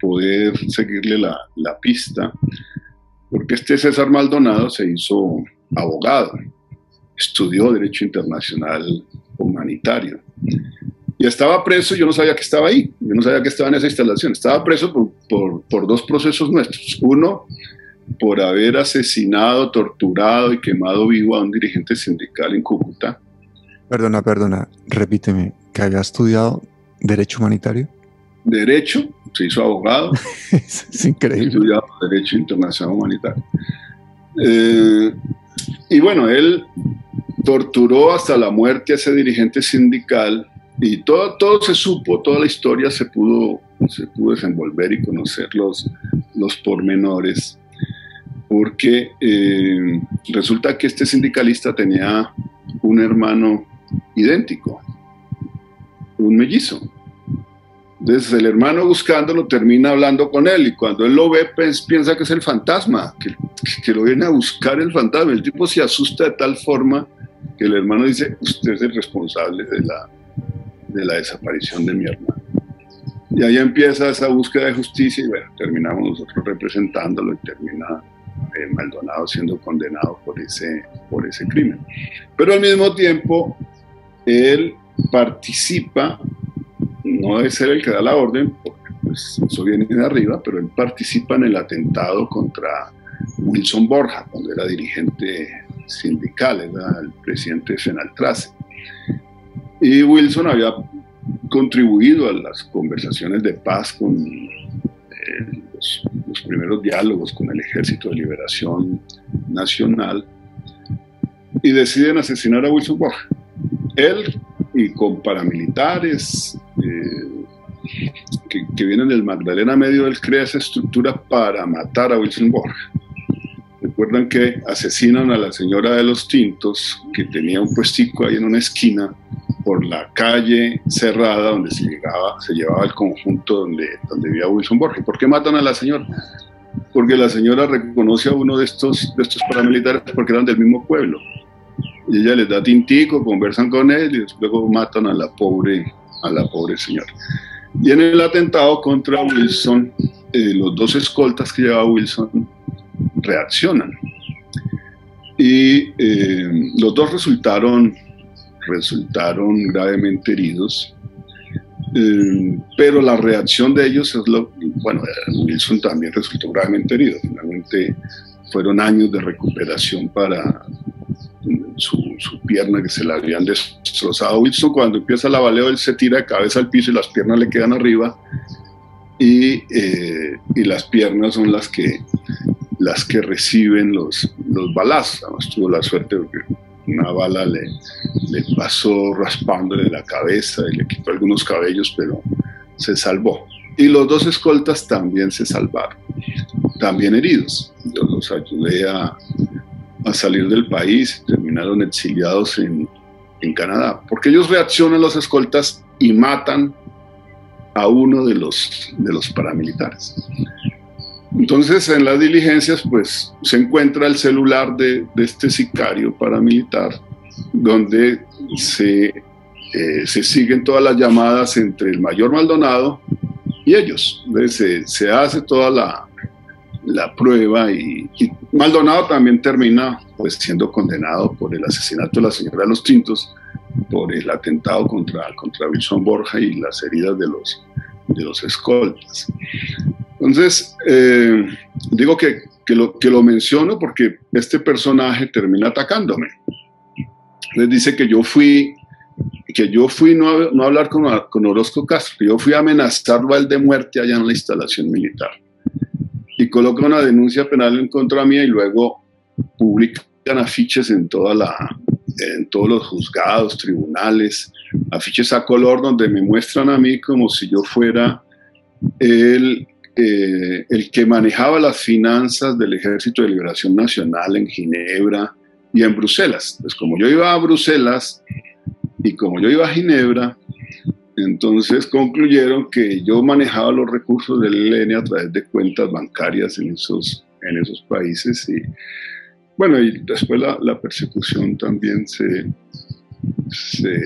poder seguirle la, la pista porque este César Maldonado se hizo abogado, estudió Derecho Internacional Humanitario y estaba preso, yo no sabía que estaba ahí, yo no sabía que estaba en esa instalación, estaba preso por, por, dos procesos nuestros. Uno, por haber asesinado, torturado y quemado vivo a un dirigente sindical en Cúcuta. Perdona, perdona, repíteme, que haya estudiado Derecho Humanitario. Derecho, se hizo abogado. es increíble. Estudiado Derecho Internacional Humanitario. Eh, y bueno, él torturó hasta la muerte a ese dirigente sindical y todo, todo se supo, toda la historia se pudo, se pudo desenvolver y conocer los, los pormenores, porque eh, resulta que este sindicalista tenía un hermano idéntico, un mellizo. Entonces el hermano buscándolo termina hablando con él y cuando él lo ve pues, piensa que es el fantasma, que, que, lo viene a buscar el fantasma. El tipo se asusta de tal forma que el hermano dice, usted es el responsable de la, de la desaparición de mi hermano. Y ahí empieza esa búsqueda de justicia y bueno, terminamos nosotros representándolo y termina eh, Maldonado siendo condenado por ese, por ese crimen. Pero al mismo tiempo, él participa no debe ser el que da la orden, porque pues, eso viene de arriba, pero él participa en el atentado contra Wilson Borja, cuando era dirigente sindicales, el presidente Fenaltrace. Y Wilson había contribuido a las conversaciones de paz con eh, los, primeros diálogos con el Ejército de Liberación Nacional y deciden asesinar a Wilson Borja. Él y con paramilitares eh, que, vienen del Magdalena Medio, él crea esa estructura para matar a Wilson Borja. Recuerdan que asesinan a la señora de los tintos, que tenía un puestico ahí en una esquina por la calle cerrada donde se, llegaba, se llevaba el conjunto donde, donde vivía Wilson Borges. ¿Por qué matan a la señora? Porque la señora reconoce a uno de estos, de estos paramilitares porque eran del mismo pueblo. Y ella les da tintico, conversan con él y luego matan a la pobre, a la pobre señora. Y en el atentado contra Wilson, eh, los dos escoltas que llevaba Wilson reaccionan. Y eh, los dos resultaron resultaron gravemente heridos. Eh, pero la reacción de ellos es lo. Bueno, Wilson también resultó gravemente herido. Finalmente fueron años de recuperación para su, pierna que se la habían destrozado. Wilson, cuando empieza la baleo, él se tira de cabeza al piso y las piernas le quedan arriba. Y, eh, y las piernas son las que, las que reciben los, los balazos. Tuvo la suerte de que una bala le, pasó raspándole la cabeza y le quitó algunos cabellos, pero se salvó. Y los dos escoltas también se salvaron, también heridos. Yo los ayudé a, salir del país y terminaron exiliados en, Canadá, porque ellos reaccionan los escoltas y matan a uno de los paramilitares. Entonces, en las diligencias, pues se encuentra el celular de, este sicario paramilitar, donde se, eh, se, siguen todas las llamadas entre el mayor Maldonado y ellos. Se, se, hace toda la, la prueba y, Maldonado también termina pues, siendo condenado por el asesinato de la señora de los Tintos, por el atentado contra, contra Wilson Borja y las heridas de los, de los escoltas. Entonces, eh, digo que, que, lo, que lo menciono porque este personaje termina atacándome. Les dice que yo fui, que yo fui no no hablar con, con, Orozco Castro, que yo fui a amenazarlo a él de muerte allá en la instalación militar. Y coloca una denuncia penal en contra mía y luego publican afiches en, toda la, en todos los juzgados, tribunales, afiches a color donde me muestran a mí como si yo fuera el eh, el que manejaba las finanzas del Ejército de Liberación Nacional en Ginebra y en Bruselas. Pues como yo iba a Bruselas y como yo iba a Ginebra, entonces concluyeron que yo manejaba los recursos del ELN a través de cuentas bancarias en esos, en esos países. Y bueno, y después la, persecución también se, se,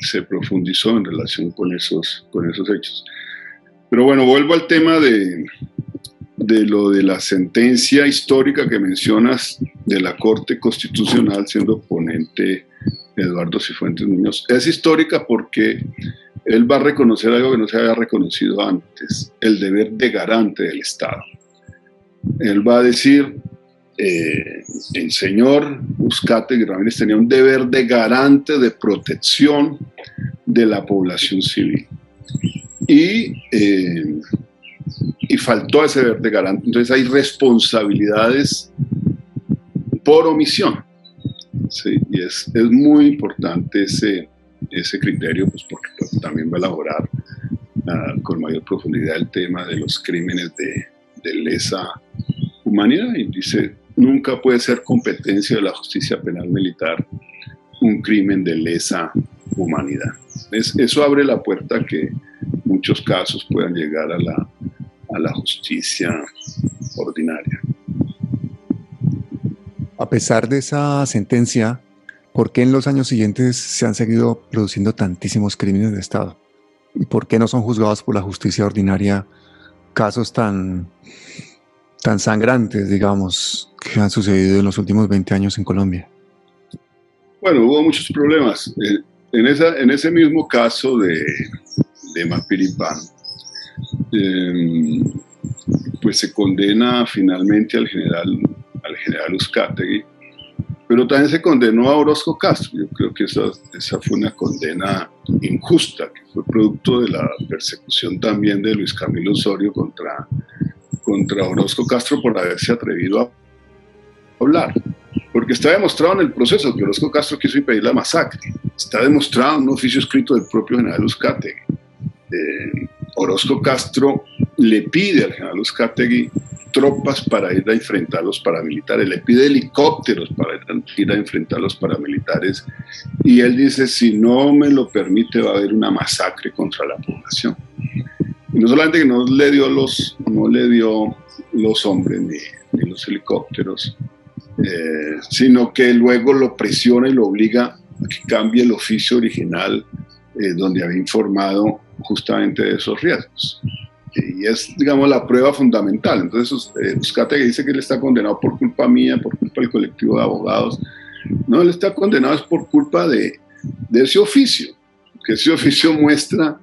se, profundizó en relación con esos, con esos hechos. Pero bueno, vuelvo al tema de, de lo de la sentencia histórica que mencionas de la Corte Constitucional siendo ponente Eduardo Cifuentes Muñoz. Es histórica porque él va a reconocer algo que no se había reconocido antes, el deber de garante del Estado. Él va a decir, eh, el señor Buscate Ramírez tenía un deber de garante de protección de la población civil y, eh, y faltó ese deber de garante. Entonces hay responsabilidades por omisión. Sí, y es, es, muy importante ese, ese criterio, pues porque también va a elaborar ah, con mayor profundidad el tema de los crímenes de, de lesa humanidad y dice, nunca puede ser competencia de la justicia penal militar un crimen de lesa humanidad. Es, eso abre la puerta a que muchos casos puedan llegar a la, a la justicia ordinaria. A pesar de esa sentencia, ¿por qué en los años siguientes se han seguido produciendo tantísimos crímenes de Estado? ¿Y por qué no son juzgados por la justicia ordinaria casos tan, tan sangrantes, digamos, que han sucedido en los últimos 20 años en Colombia? Bueno, hubo muchos problemas. Eh, en, ese mismo caso de, de Mapiripán, em, pues se condena finalmente al general, al general Uzcategui pero también se condenó a Orozco Castro. Yo creo que esa, esa fue una condena injusta, que fue producto de la persecución también de Luis Camilo Osorio contra, contra Orozco Castro por haberse atrevido a hablar. Porque está demostrado en el proceso que Orozco Castro quiso impedir la masacre. Está demostrado en un oficio escrito del propio general Uzcategui. Eh, Orozco Castro le pide al general Uzcategui tropas para ir a enfrentar a los paramilitares, le pide helicópteros para ir a enfrentar a los paramilitares y él dice, si no me lo permite va a haber una masacre contra la población. Y no solamente que no le dio los, no le dio los hombres ni, los helicópteros, eh, sino que luego lo presiona y lo obliga a que cambie el oficio original eh, donde había informado justamente de esos riesgos y es, digamos, la prueba fundamental. Entonces, eh, que dice que él está condenado por culpa mía, por culpa del colectivo de abogados. No, él está condenado es por culpa de, ese oficio, que ese oficio muestra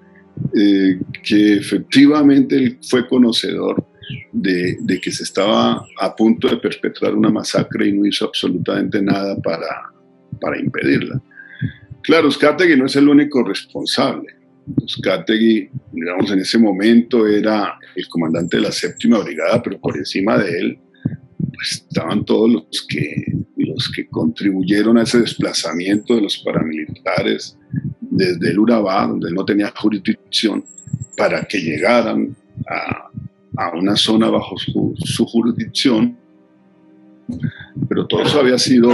que efectivamente él fue conocedor de, que se estaba a punto de perpetrar una masacre y no hizo absolutamente nada para, para impedirla. Claro, que no es el único responsable. Uzcategui, digamos, en ese momento era el comandante de la séptima brigada, pero por encima de él pues, estaban todos los que, los que contribuyeron a ese desplazamiento de los paramilitares desde el Urabá, donde no tenía jurisdicción, para que llegaran a, a una zona bajo su, jurisdicción. Pero todo eso había sido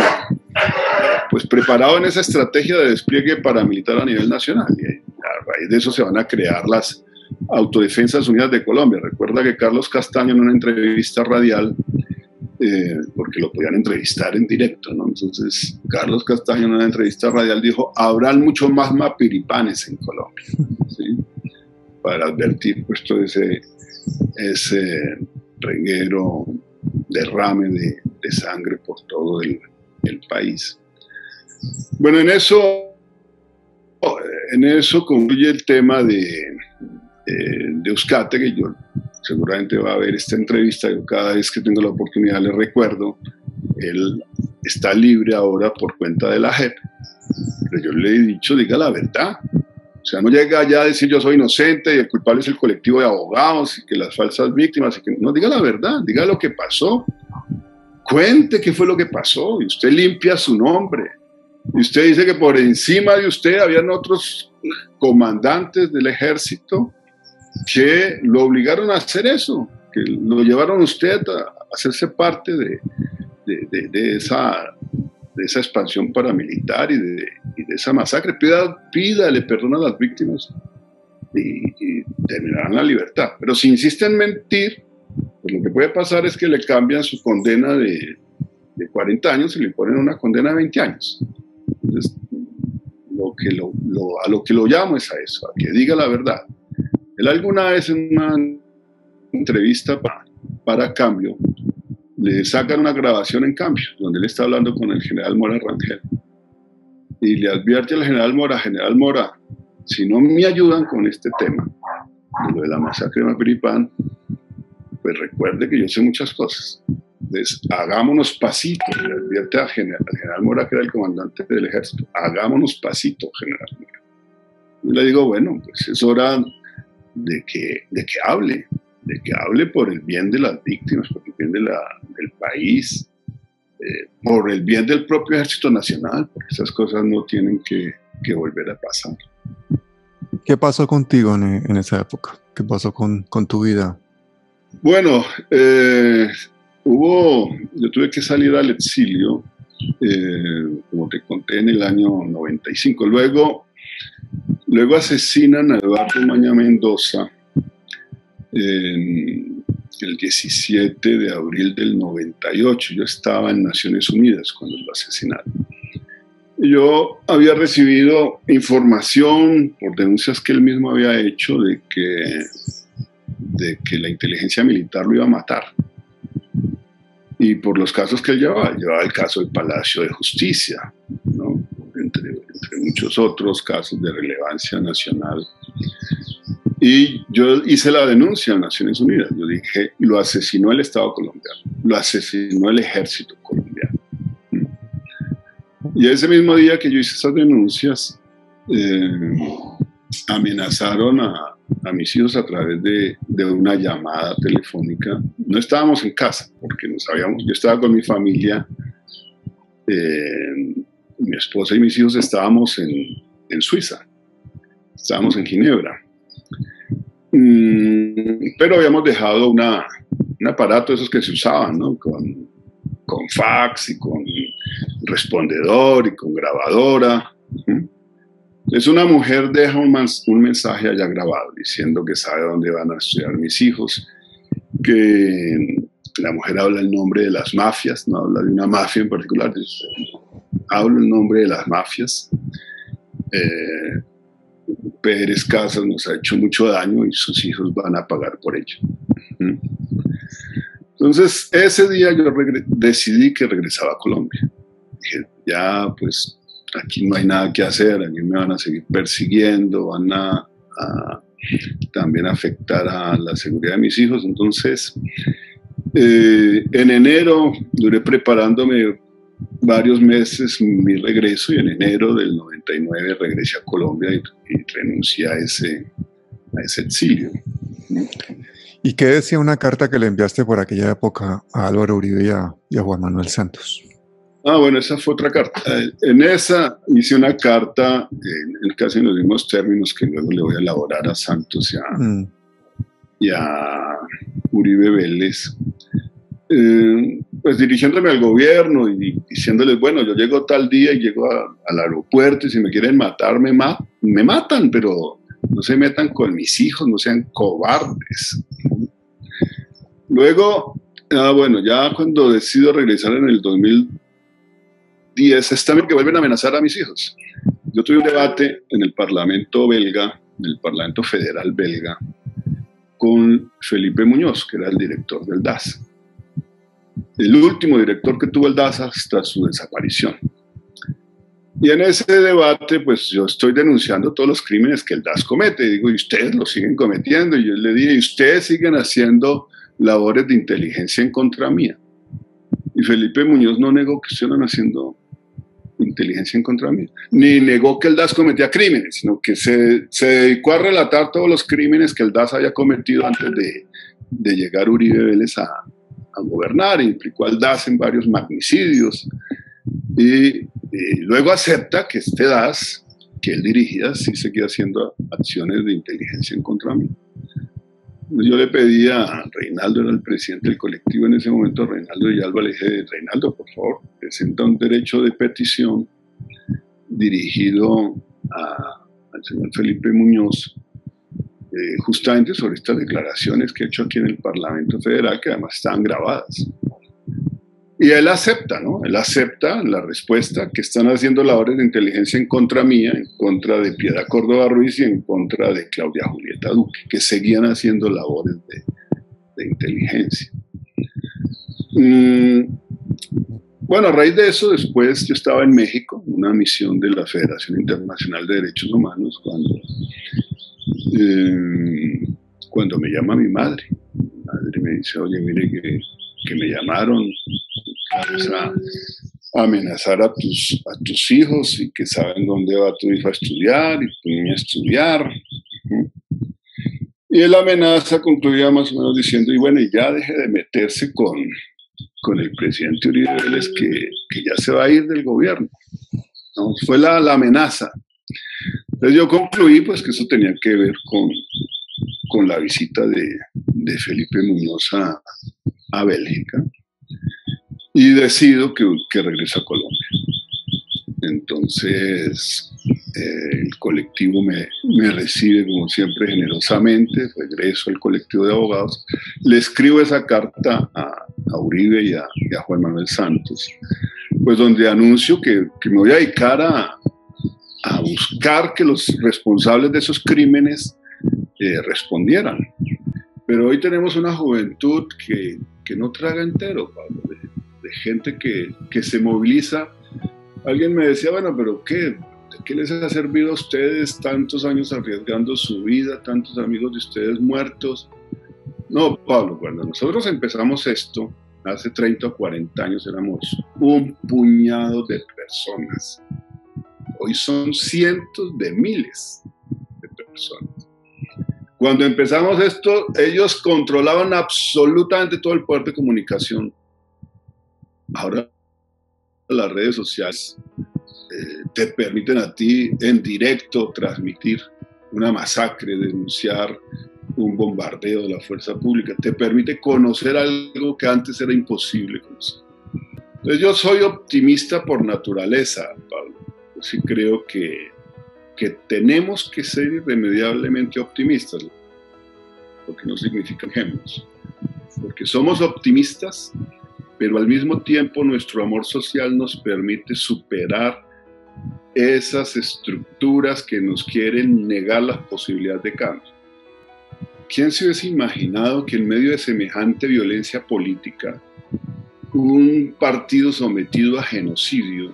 pues preparado en esa estrategia de despliegue paramilitar a nivel nacional. Y a raíz de eso se van a crear las Autodefensas Unidas de Colombia. Recuerda que Carlos Castaño en una entrevista radial, eh, porque lo podían entrevistar en directo, ¿no? Entonces, Carlos Castaño en una entrevista radial dijo, habrán mucho más mapiripanes en Colombia. Para advertir pues todo ese, ese reguero, derrame de, de sangre por todo el, el país. Bueno, en eso, en eso concluye el tema de, de Euskate, que yo seguramente va a ver esta entrevista, yo cada vez que tengo la oportunidad le recuerdo, él está libre ahora por cuenta de la JEP, pero yo le he dicho, diga la verdad, o sea, no llega allá a decir yo soy inocente y el culpable es el colectivo de abogados y que las falsas víctimas, y que no diga la verdad, diga lo que pasó, cuente qué fue lo que pasó y usted limpia su nombre. Y usted dice que por encima de usted habían otros comandantes del ejército que lo obligaron a hacer eso, que lo llevaron a usted a hacerse parte de, de, de, esa, de esa expansión paramilitar y de, y de esa masacre. Pida, pídale perdón a las víctimas y, terminarán la libertad. Pero si insiste en mentir, pues lo que puede pasar es que le cambian su condena de, de 40 años y le ponen una condena de 20 años. Entonces, lo que lo, a lo que lo llamo es a eso, a que diga la verdad. Él alguna vez en una entrevista para, para Cambio, le sacan una grabación en Cambio, donde él está hablando con el general Mora Rangel. Y le advierte al general Mora, general Mora, si no me ayudan con este tema, lo de la masacre de Mapiripán, pues recuerde que yo sé muchas cosas. Entonces, hagámonos pasito, le advierte al general, general Mora, que era el comandante del ejército, hagámonos pasito, general Mora. Yo le digo, bueno, pues es hora de que, de que hable, de que hable por el bien de las víctimas, por el bien de la, del país, eh, por el bien del propio ejército nacional, porque esas cosas no tienen que, que volver a pasar. ¿Qué pasó contigo en, en, esa época? ¿Qué pasó con, con tu vida? Bueno, eh, hubo, yo tuve que salir al exilio, eh, como te conté, en el año 95. Luego, luego asesinan a Eduardo Maña Mendoza el 17 de abril del 98. Yo estaba en Naciones Unidas cuando lo asesinaron. Yo había recibido información por denuncias que él mismo había hecho de que de que la inteligencia militar lo iba a matar. Y por los casos que él llevaba, llevaba el caso del Palacio de Justicia, ¿no? entre, entre muchos otros casos de relevancia nacional. Y yo hice la denuncia a Naciones Unidas. Yo dije, lo asesinó el Estado colombiano, lo asesinó el ejército colombiano. Y ese mismo día que yo hice esas denuncias, eh, amenazaron a, a, mis hijos a través de, de, una llamada telefónica. No estábamos en casa, porque no sabíamos, yo estaba con mi familia, eh, mi esposa y mis hijos estábamos en, en Suiza, estábamos en Ginebra. Mm, pero habíamos dejado una, un aparato de esos que se usaban, ¿no? Con, con fax y con respondedor y con grabadora. Es una mujer deja un, un, mensaje allá grabado diciendo que sabe dónde van a estudiar mis hijos, que la mujer habla el nombre de las mafias, no habla de una mafia en particular, habla el nombre de las mafias. Eh, Pérez Casas nos ha hecho mucho daño y sus hijos van a pagar por ello. Entonces, ese día yo decidí que regresaba a Colombia. Dije, ya, pues aquí no hay nada que hacer, aquí me van a seguir persiguiendo, van a, también afectar a la seguridad de mis hijos. Entonces, eh, en enero duré preparándome varios meses mi regreso y en enero del 99 regresé a Colombia y, renuncié a ese, a ese exilio. ¿Y qué decía una carta que le enviaste por aquella época a Álvaro Uribe y a, Juan Manuel Santos? Ah, bueno, esa fue otra carta. En esa hice una carta, en casi en los mismos términos que luego le voy a elaborar a Santos y a, mm. y a Uribe Vélez, eh, pues dirigiéndome al gobierno y diciéndoles, bueno, yo llego tal día y llego al aeropuerto y si me quieren matar, me, matan, pero no se metan con mis hijos, no sean cobardes. Luego, ah, bueno, ya cuando decido regresar en el 2010, es también que vuelven a amenazar a mis hijos. Yo tuve un debate en el Parlamento belga, en el Parlamento Federal belga, con Felipe Muñoz, que era el director del DAS el último director que tuvo el DAS hasta su desaparición. Y en ese debate, pues yo estoy denunciando todos los crímenes que el DAS comete. Y digo, y ustedes lo siguen cometiendo. Y yo le dije, y ustedes siguen haciendo labores de inteligencia en contra mía. Y Felipe Muñoz no negó que estuvieran haciendo inteligencia en contra mía, ni negó que el DAS cometía crímenes, sino que se, se dedicó a relatar todos los crímenes que el DAS había cometido antes de, de llegar Uribe Vélez a, a gobernar, implicó al DAS en varios magnicidios y, luego acepta que este DAS que él dirigía sí seguía haciendo acciones de inteligencia en contra mí. Yo le pedí a Reinaldo, era el presidente del colectivo en ese momento, Reinaldo y Alba, le dije, Reinaldo, por favor, presenta un derecho de petición dirigido al señor Felipe Muñoz eh, justamente sobre estas declaraciones que he hecho aquí en el Parlamento Federal, que además están grabadas. Y él acepta, ¿no? Él acepta la respuesta que están haciendo labores de inteligencia en contra mía, en contra de Piedad Córdoba Ruiz y en contra de Claudia Julieta Duque, que seguían haciendo labores de, de inteligencia. Mm, bueno, a raíz de eso, después yo estaba en México, en una misión de la Federación Internacional de Derechos Humanos, cuando eh, cuando me llama mi madre. Mi madre me dice, oye, mire que, que me llamaron a amenazar a tus, a tus hijos y que saben dónde va tu hijo a estudiar y tu niña a estudiar. Y él amenaza concluía más o menos diciendo, y bueno, ya deje de meterse con, con el presidente Uribe Vélez que, que ya se va a ir del gobierno. ¿no? Fue la, la amenaza. Entonces yo concluí pues que eso tenía que ver con, con la visita de, de Felipe Muñoz a, a, Bélgica y decido que, que regreso a Colombia. Entonces eh, el colectivo me, me, recibe como siempre generosamente, regreso al colectivo de abogados, le escribo esa carta a, a Uribe y a, a, Juan Manuel Santos, pues donde anuncio que, que me voy a dedicar a, a buscar que los responsables de esos crímenes eh, respondieran. Pero hoy tenemos una juventud que, que no traga entero, Pablo, de, gente que, que, se moviliza. Alguien me decía, bueno, pero ¿qué? ¿De qué les ha servido a ustedes tantos años arriesgando su vida, tantos amigos de ustedes muertos? No, Pablo, cuando nosotros empezamos esto, hace 30 o 40 años éramos un puñado de personas. Hoy son cientos de miles de personas. Cuando empezamos esto, ellos controlaban absolutamente todo el poder de comunicación. Ahora las redes sociales eh, te permiten a ti en directo transmitir una masacre, denunciar un bombardeo de la fuerza pública, te permite conocer algo que antes era imposible conocer. Entonces yo soy optimista por naturaleza, Pablo. Sí creo que, que tenemos que ser irremediablemente optimistas, lo que no significa ejemplos, porque somos optimistas, pero al mismo tiempo nuestro amor social nos permite superar esas estructuras que nos quieren negar las posibilidades de cambio. ¿Quién se hubiese imaginado que en medio de semejante violencia política, un partido sometido a genocidio,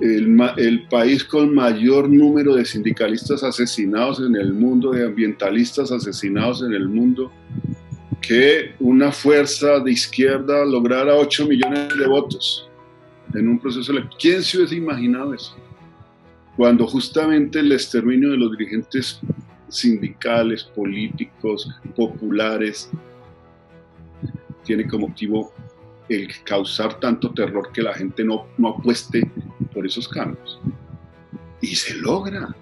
el, país con mayor número de sindicalistas asesinados en el mundo, de ambientalistas asesinados en el mundo, que una fuerza de izquierda lograra 8 millones de votos en un proceso electoral. ¿Quién se hubiese imaginado eso? Cuando justamente el exterminio de los dirigentes sindicales, políticos, populares, tiene como motivo el causar tanto terror que la gente no, no apueste por esos cambios. Y se logra.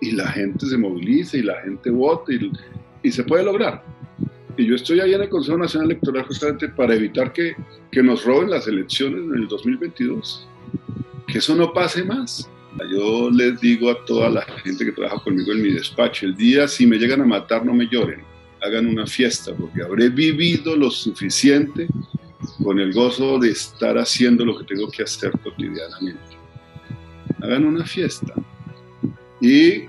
Y la gente se moviliza y la gente vota y, se puede lograr. Y yo estoy ahí en el Consejo Nacional Electoral justamente para evitar que, que nos roben las elecciones en el 2022. Que eso no pase más. Yo les digo a toda la gente que trabaja conmigo en mi despacho, el día si me llegan a matar no me lloren, hagan una fiesta porque habré vivido lo suficiente con el gozo de estar haciendo lo que tengo que hacer cotidianamente. Hagan una fiesta y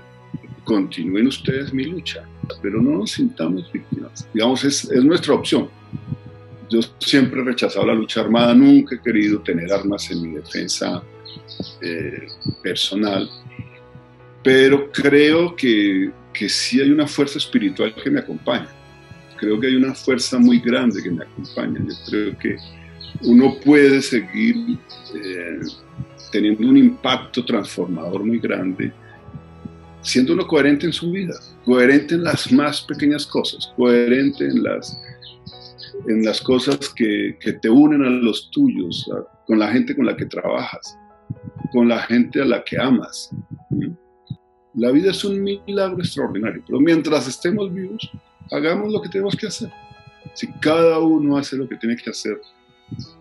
continúen ustedes mi lucha, pero no nos sintamos víctimas. Digamos, es, es nuestra opción. Yo siempre he rechazado la lucha armada, nunca he querido tener armas en mi defensa eh, personal, pero creo que, que sí hay una fuerza espiritual que me acompaña. Creo que hay una fuerza muy grande que me acompaña. Yo creo que uno puede seguir eh, teniendo un impacto transformador muy grande, siendo uno coherente en su vida, coherente en las más pequeñas cosas, coherente en las, en las cosas que, que te unen a los tuyos, con la gente con la que trabajas con la gente a la que amas. La vida es un milagro extraordinario, pero mientras estemos vivos, hagamos lo que tenemos que hacer. Si cada uno hace lo que tiene que hacer,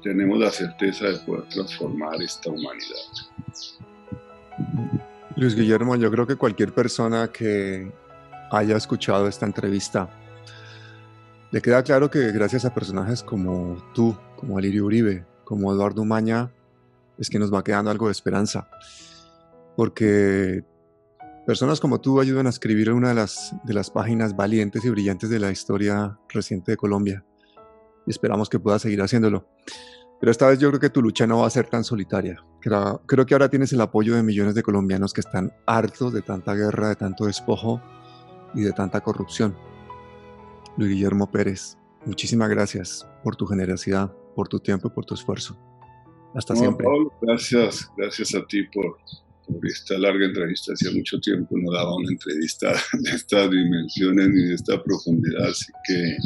tenemos la certeza de poder transformar esta humanidad. Luis Guillermo, yo creo que cualquier persona que haya escuchado esta entrevista, le queda claro que gracias a personajes como tú, como Alirio Uribe, como Eduardo Maña, es que nos va quedando algo de esperanza. Porque personas como tú ayudan a escribir una de las, de las páginas valientes y brillantes de la historia reciente de Colombia. Y esperamos que puedas seguir haciéndolo. Pero esta vez yo creo que tu lucha no va a ser tan solitaria. Creo, creo que ahora tienes el apoyo de millones de colombianos que están hartos de tanta guerra, de tanto despojo y de tanta corrupción. Luis Guillermo Pérez, muchísimas gracias por tu generosidad, por tu tiempo y por tu esfuerzo. Hasta siempre. gracias, gracias a ti por, esta larga entrevista. Hacía mucho tiempo no daba una entrevista de estas dimensiones ni de esta profundidad, así que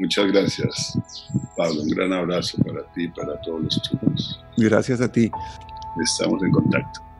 muchas gracias, Pablo. Un gran abrazo para ti y para todos los tuyos. Gracias a ti. Estamos en contacto.